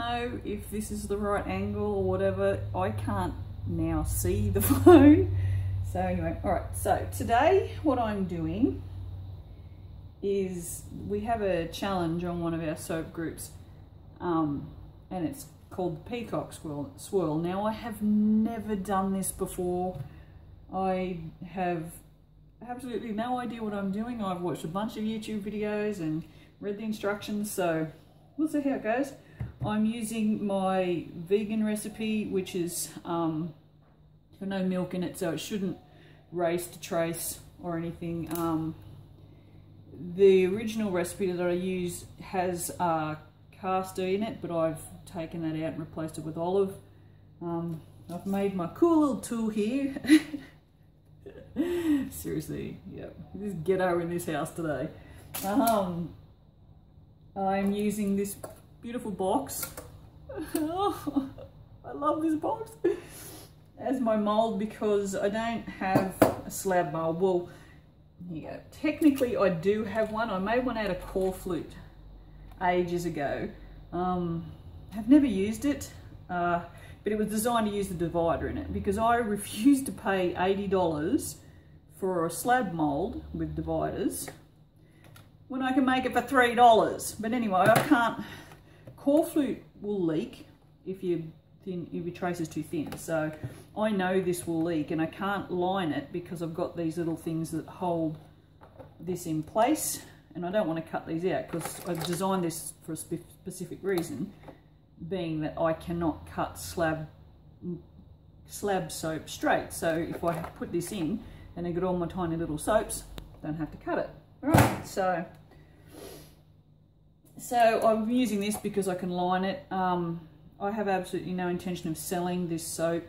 know if this is the right angle or whatever. I can't now see the phone. So anyway, all right. So today, what I'm doing is we have a challenge on one of our soap groups, um, and it's called Peacock Swirl. Swirl. Now I have never done this before. I have absolutely no idea what I'm doing. I've watched a bunch of YouTube videos and read the instructions, so we'll see how it goes. I'm using my vegan recipe, which is um, no milk in it, so it shouldn't race to trace or anything. Um, the original recipe that I use has uh, castor in it, but I've taken that out and replaced it with olive. Um, I've made my cool little tool here. Seriously, yep. this ghetto in this house today. Um, I'm using this beautiful box. I love this box as my mold because I don't have a slab mold. Well, yeah, technically I do have one. I made one out of corflute ages ago. Um, I've never used it, uh, but it was designed to use the divider in it because I refused to pay $80 for a slab mold with dividers when I can make it for $3. But anyway, I can't, corflute will leak if you thin, if your trace is too thin. So I know this will leak and I can't line it because I've got these little things that hold this in place and I don't want to cut these out because I've designed this for a specific reason being that I cannot cut slab slab soap straight. So if I put this in and I get all my tiny little soaps, don't have to cut it. All right, so so I'm using this because I can line it. Um, I have absolutely no intention of selling this soap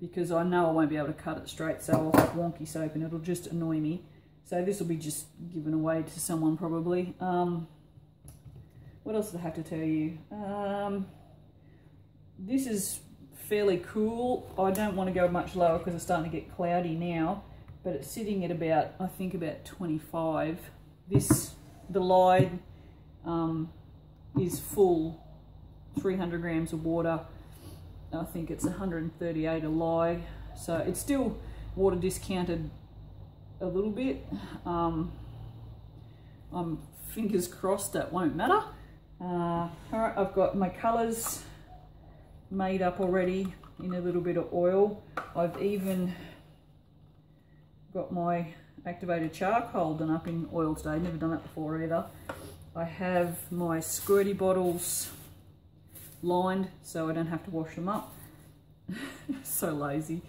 because I know I won't be able to cut it straight so I'll have wonky soap and it'll just annoy me. So this will be just given away to someone probably. Um, what else did I have to tell you? Um, this is fairly cool. I don't want to go much lower because it's starting to get cloudy now, but it's sitting at about, I think about 25. This, the Lye um, is full 300 grams of water. I think it's 138 a Lye. So it's still water discounted a little bit. Um, I'm fingers crossed that won't matter. Uh, all right, I've got my colours made up already in a little bit of oil. I've even got my activated charcoal done up in oil today. Never done that before either. I have my squirty bottles lined so I don't have to wash them up. so lazy.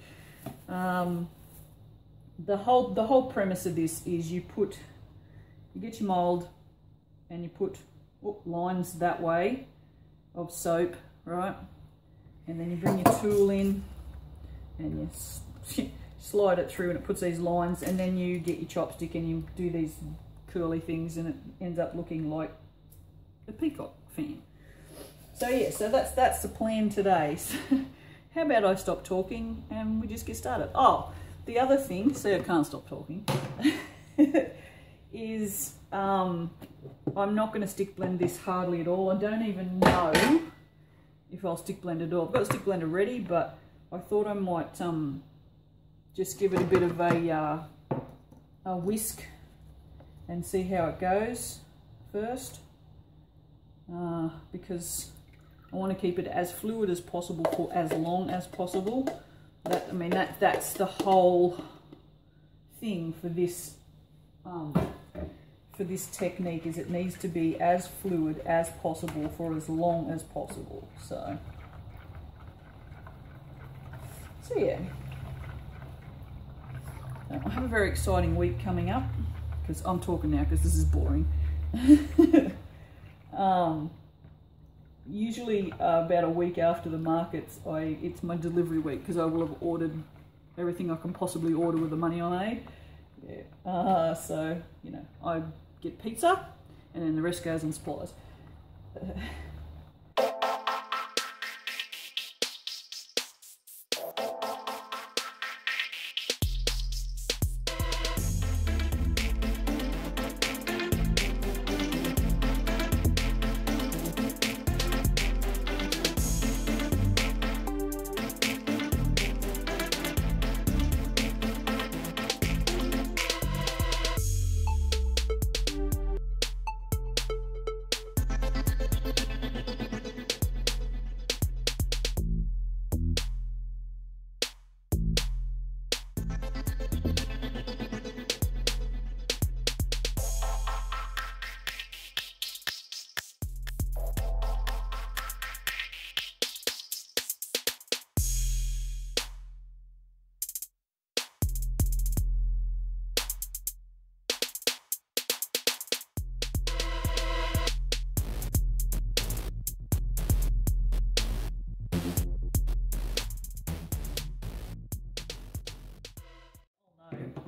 Um, the whole the whole premise of this is you put you get your mold and you put lines that way of soap, right? And then you bring your tool in and you slide it through and it puts these lines and then you get your chopstick and you do these curly things and it ends up looking like a peacock fan. So yeah, so that's that's the plan today. So how about I stop talking and we just get started? Oh, the other thing, see I can't stop talking, is um, I'm not going to stick blend this hardly at all. I don't even know if I'll stick blend it all. I've got a stick blender ready, but I thought I might um, just give it a bit of a, uh, a whisk and see how it goes first. Uh, because I want to keep it as fluid as possible for as long as possible. That I mean, that that's the whole thing for this um, for this technique is it needs to be as fluid as possible for as long as possible. So, so yeah. I have a very exciting week coming up because I'm talking now because this is boring. um, usually uh, about a week after the markets, I it's my delivery week because I will have ordered everything I can possibly order with the money I made. Yeah. Uh, so, you know, I get pizza and then the rest goes in supplies.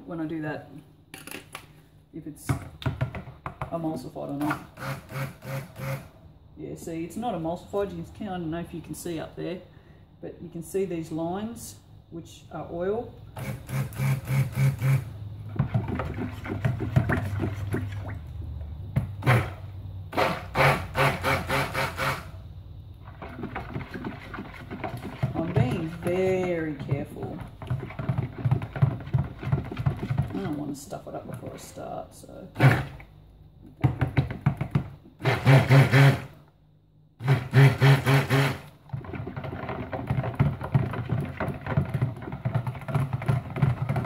when I do that, if it's emulsified or not. Yeah, see, it's not emulsified. You can, I don't know if you can see up there, but you can see these lines, which are oil. I'm being very careful. I don't want to stuff it up before I start, so.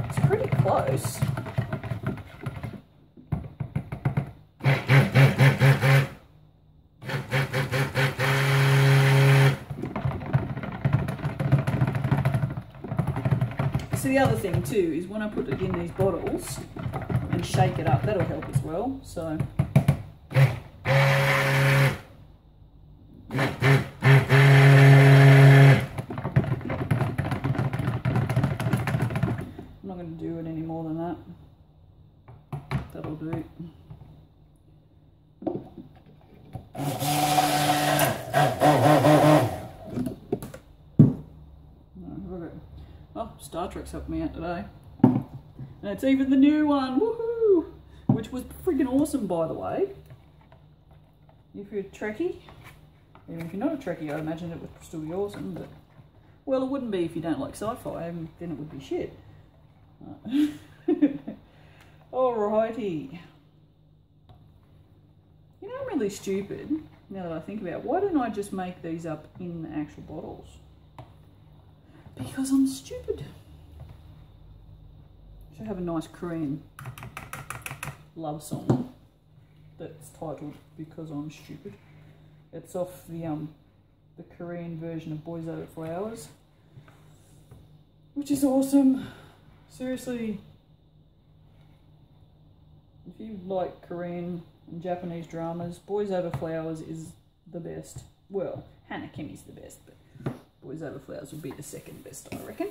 It's pretty close. So the other thing too is when I put it in these bottles and shake it up, that'll help as well. So I'm not going to do it any more than that. That'll do. No, look at- Oh, Helped me out today. And it's even the new one, woohoo! Which was freaking awesome, by the way. If you're a Trekkie, even if you're not a Trekkie, I imagine it would still be awesome, but well, it wouldn't be if you don't like sci-fi, then it would be shit. Alrighty. You know, I'm really stupid now that I think about it. Why don't I just make these up in actual bottles? Because I'm stupid. Should have a nice Korean love song that's titled Because I'm Stupid. It's off the um the Korean version of Boys Over Flowers. Which is awesome. Seriously. If you like Korean and Japanese dramas, Boys Over Flowers is the best. Well, Hana Kimi's the best, but Boys Over Flowers would be the second best, I reckon.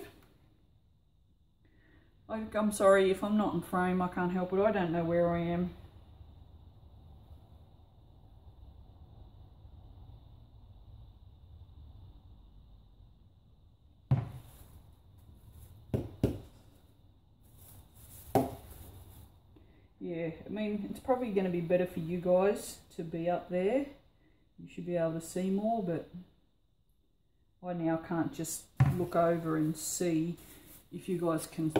I'm sorry if I'm not in frame, I can't help it. I don't know where I am. Yeah, I mean, it's probably going to be better for you guys to be up there. You should be able to see more, but I now can't just look over and see if you guys can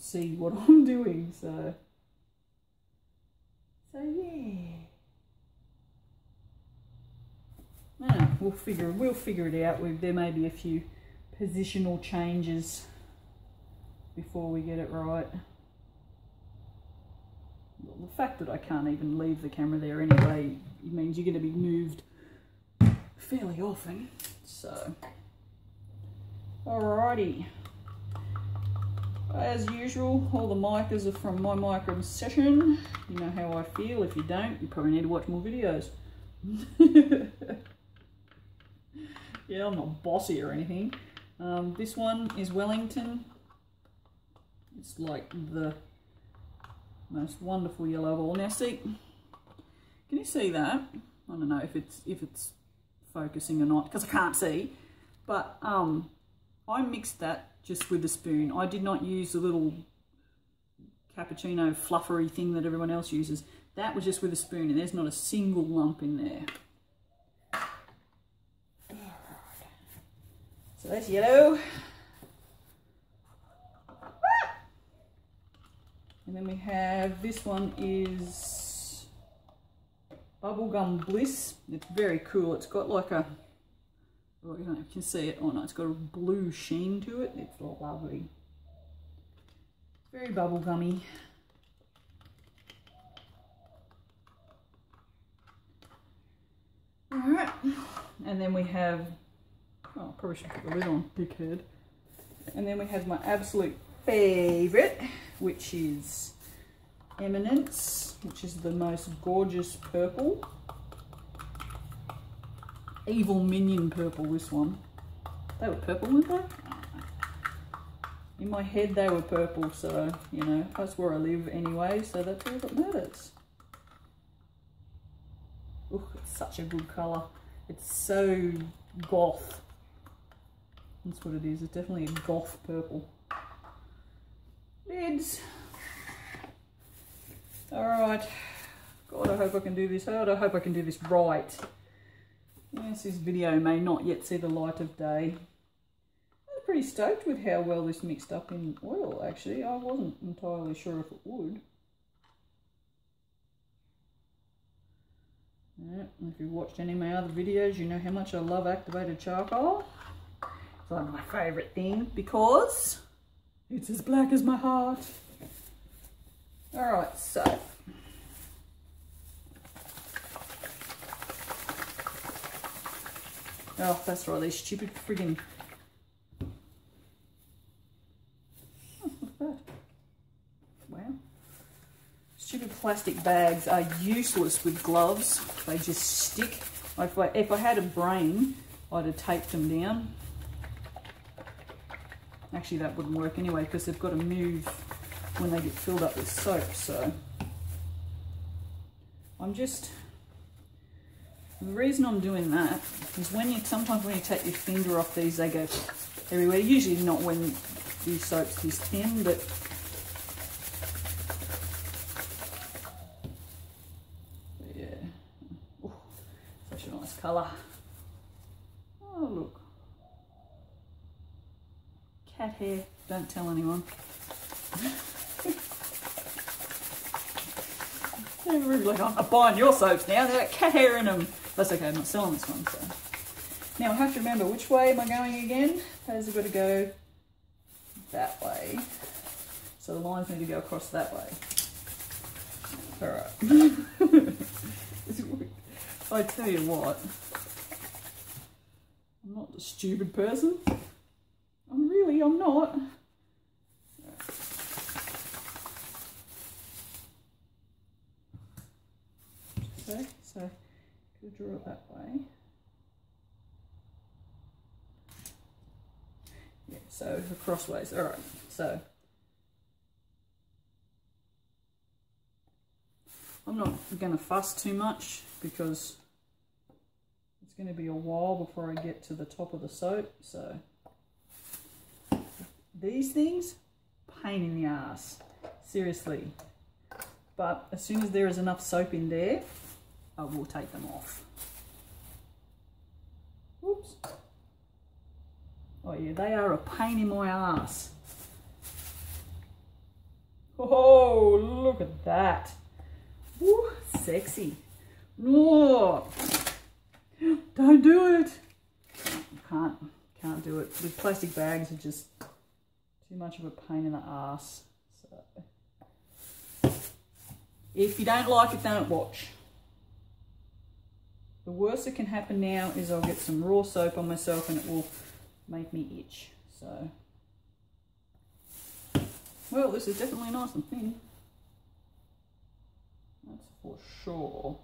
see what I'm doing, so... So, yeah. We'll figure we'll figure it out. we there may be a few positional changes before we get it right. Well, the fact that I can't even leave the camera there anyway means you're going to be moved fairly often. So, alrighty. As usual, all the micas are from My Mica Obsession. You know how I feel. If you don't, you probably need to watch more videos. yeah, I'm not bossy or anything. Um, this one is Wellington. It's like the most wonderful yellow ball. Now see, can you see that? I don't know if it's if it's focusing or not because I can't see. But um, I mixed that just with a spoon. I did not use the little cappuccino fluffery thing that everyone else uses. That was just with a spoon and there's not a single lump in there. So that's yellow. And then we have, this one is Bubblegum Bliss. It's very cool. It's got like a, oh, you don't know, you can see it. Oh no, it's got a blue sheen to it. It's lovely. Very bubblegummy. Alright, and then we have, oh, probably should put the lid on, dickhead. And then we have my absolute favourite, which is Eminence, which is the most gorgeous purple. Evil Minion purple, this one. They were purple, weren't they? In my head they were purple, so, you know, that's where I live anyway, so that's all that matters. Oh, it's such a good colour. It's so goth. That's what it is. It's definitely a goth purple. Lids. Alright. God, I hope I can do this. I hope I can do this right. Yes, this video may not yet see the light of day. I'm pretty stoked with how well this mixed up in oil, actually. I wasn't entirely sure if it would. Yeah, if you've watched any of my other videos, you know how much I love activated charcoal. It's like my favourite thing because it's as black as my heart. Alright, so. Oh, that's these stupid friggin' Stupid plastic bags are useless with gloves. They just stick. If I, if I had a brain, I'd have taped them down. Actually, that wouldn't work anyway because they've got to move when they get filled up with soap. So I'm just, the reason I'm doing that is when you, sometimes when you take your finger off these, they go everywhere. Usually not when these soap's this thin, but yeah, such a nice colour. Oh, look. Cat hair. Don't tell anyone. like, I'm buying your soaps now. They've got cat hair in them. That's okay. I'm not selling this one. So Now, I have to remember, which way am I going again? Those have got to go that way. So the lines need to go across that way. All right. I tell you what, I'm not a stupid person. I'm really, I'm not. Okay, so could draw that way. Yeah, so the crossways. All right, so I'm not going to fuss too much because it's going to be a while before I get to the top of the soap. So these things, pain in the ass, seriously. But as soon as there is enough soap in there, Uh, I will take them off. Oops. Oh yeah, they are a pain in my ass. Oh, look at that. Woo, sexy. No, don't do it. Can't, can't do it. The plastic bags are just too much of a pain in the ass. So, if you don't like it, don't watch. The worst that can happen now is I'll get some raw soap on myself and it will make me itch. So, well, this is definitely nice and thin. That's for sure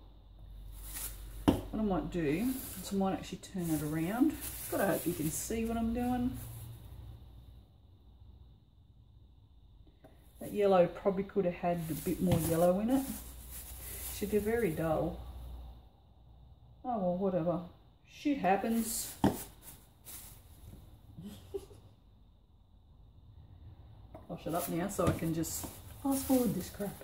what I might do is I might actually turn it around. But I hope you can see what I'm doing. That yellow probably could have had a bit more yellow in it. Should be very dull. Oh well, whatever. Shit happens. I'll shut up now so I can just fast forward this crap.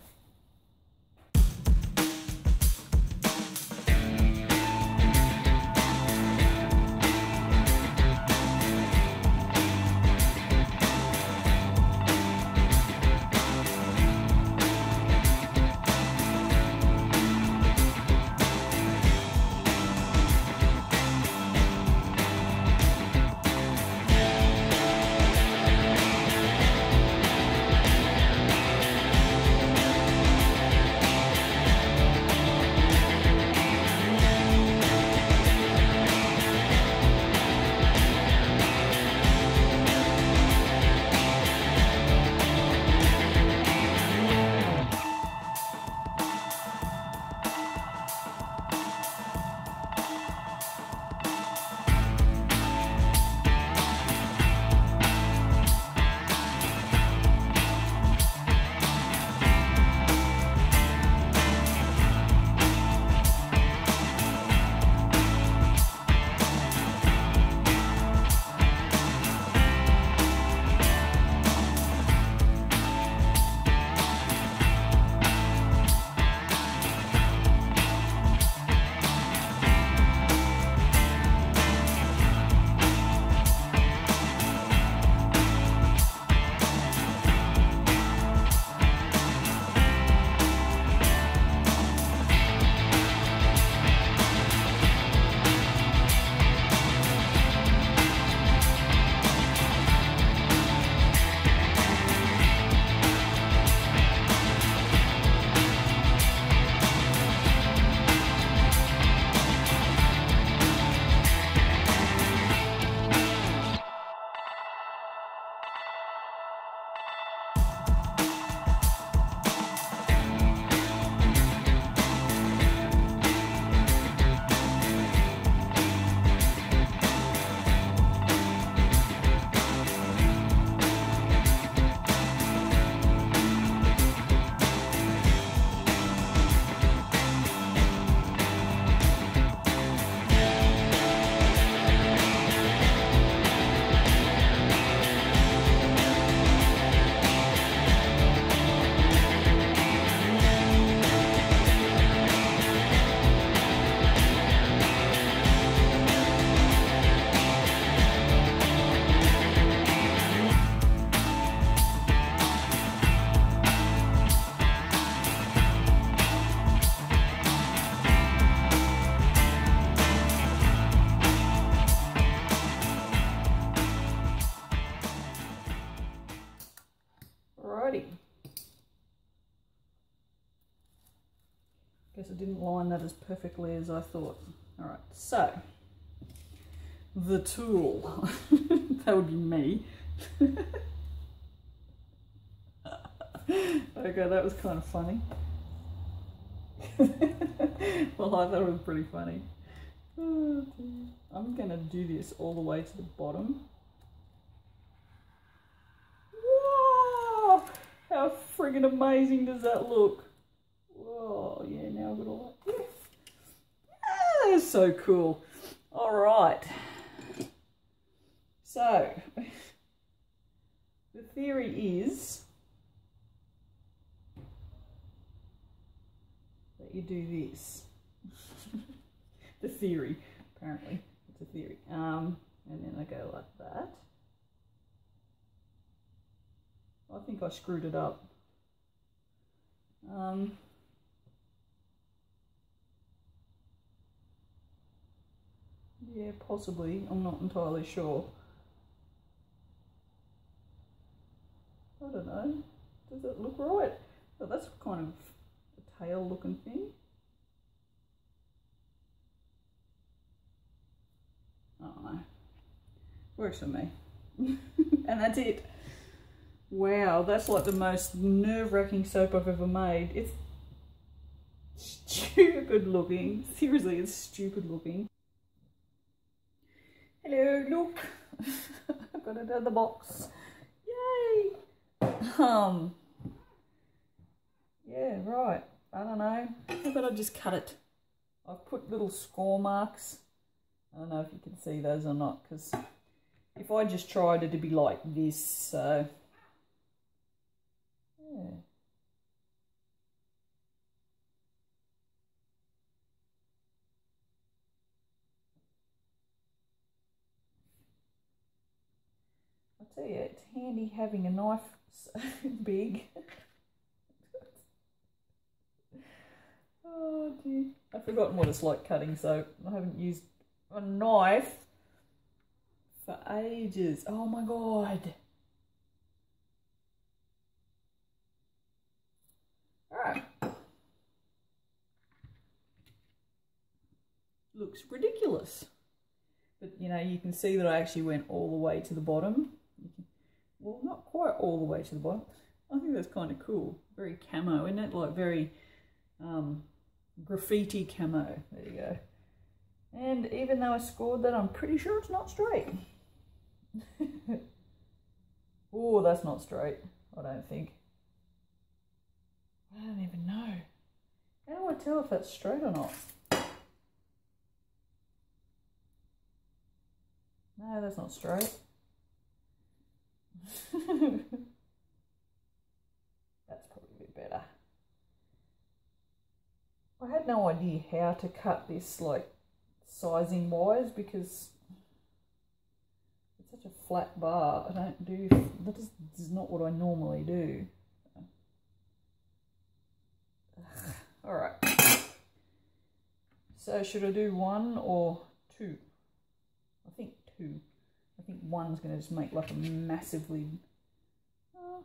Line that as perfectly as I thought. All right, so the tool, that would be me. okay, that was kind of funny. well, I thought it was pretty funny. I'm to do this all the way to the bottom. Whoa! How friggin' amazing does that look? Whoa, yeah, I've got all. Yeah. is so cool. All right. So, the theory is that you do this. the theory, apparently. It's a theory. Um, and then I go like that. I think I screwed it up. Um, yeah, possibly. I'm not entirely sure. I don't know. Does it look right? But that's kind of a tail looking thing. I don't know. Works for me. and that's it. Wow, that's like the most nerve-wracking soap I've ever made. It's stupid looking. Seriously, it's stupid looking. Hello, look. I've got the box. Yay! Um, yeah, right. I don't know. How about I just cut it? I've put little score marks. I don't know if you can see those or not, because if I just tried it, it'd be like this, so... Yeah. I tell you, it's handy having a knife so big. oh dear. I've forgotten what it's like cutting so I haven't used a knife for ages. Oh my god. Looks ridiculous. But you know, you can see that I actually went all the way to the bottom well, not quite all the way to the bottom. I think that's kind of cool. Very camo, isn't it? Like very um, graffiti camo. There you go. And even though I scored that, I'm pretty sure it's not straight. oh, that's not straight. I don't think. I don't even know. How do I tell if that's straight or not? No, that's not straight. That's probably a bit better. I had no idea how to cut this like sizing wise because it's such a flat bar. I don't do, that is, this is not what I normally do. Alright. So should I do one or two? I think two. I think one's going to just make like a massively... Oh,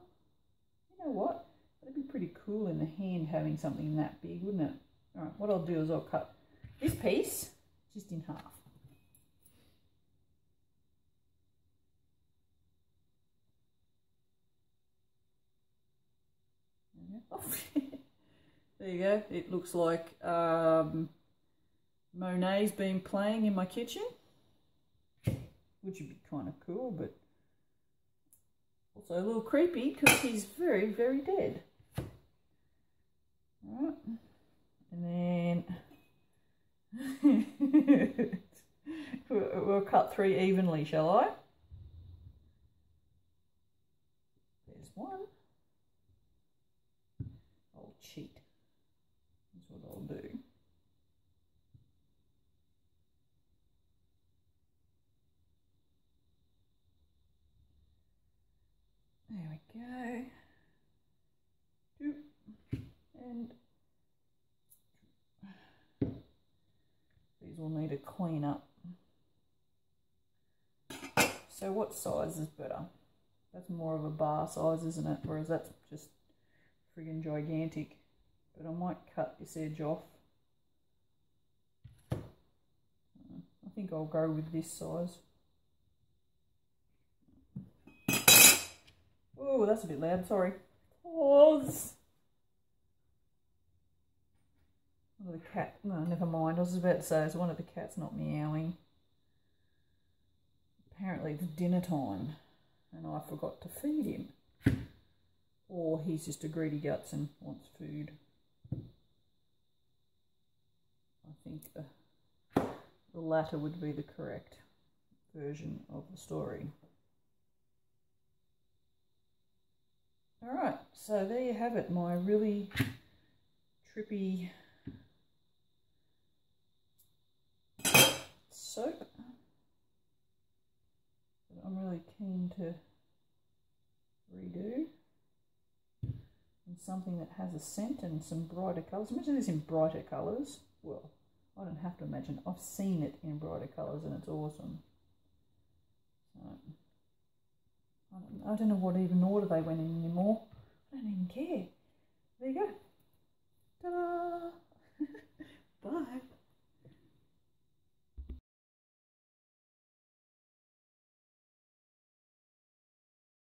you know what? That'd be pretty cool in the hand having something that big, wouldn't it? Alright, what I'll do is I'll cut this piece just in half. there you go. It looks like um, Monet's been playing in my kitchen which would be kind of cool, but also a little creepy because he's very, very dead. Right. And then we'll cut three evenly, shall I? There's one. I'll cheat. That's what I'll do. There we go. And these will need a clean up. So what size is better? That's more of a bar size, isn't it? Whereas that's just friggin' gigantic. But I might cut this edge off. I think I'll go with this size. Oh, that's a bit loud, sorry. Pause. Oh, the cat, no, never mind. I was about to say, it's one of the cats not meowing. Apparently it's dinner time and I forgot to feed him. Or he's just a greedy guts and wants food. I think the, the latter would be the correct version of the story. Alright, so there you have it, my really trippy soap I'm really keen to redo. And something that has a scent and some brighter colours. Imagine this in brighter colours. Well, I don't have to imagine. I've seen it in brighter colours and it's awesome. So, I don't, I don't know what even order they went in anymore. There you go. Ta-da! Bye.